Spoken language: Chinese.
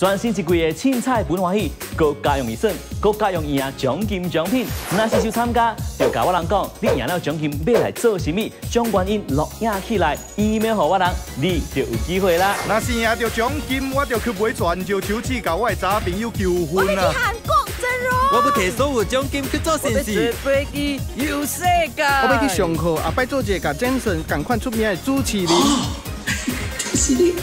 全新一季的青菜本欢喜，各家用米粉，各家用赢奖金奖品。若是想参加，就甲我人讲，你赢了奖金要来做什么？将原因录影起来，email 给我人，你就有机会啦。若是赢到奖金，我就去买泉州手指，甲我的查朋友求婚啦。我要摕所有奖金去做善事。飞机有世界，我要去上课，啊，拜做一个甲 Jason 赶快出名的主持人。就是你。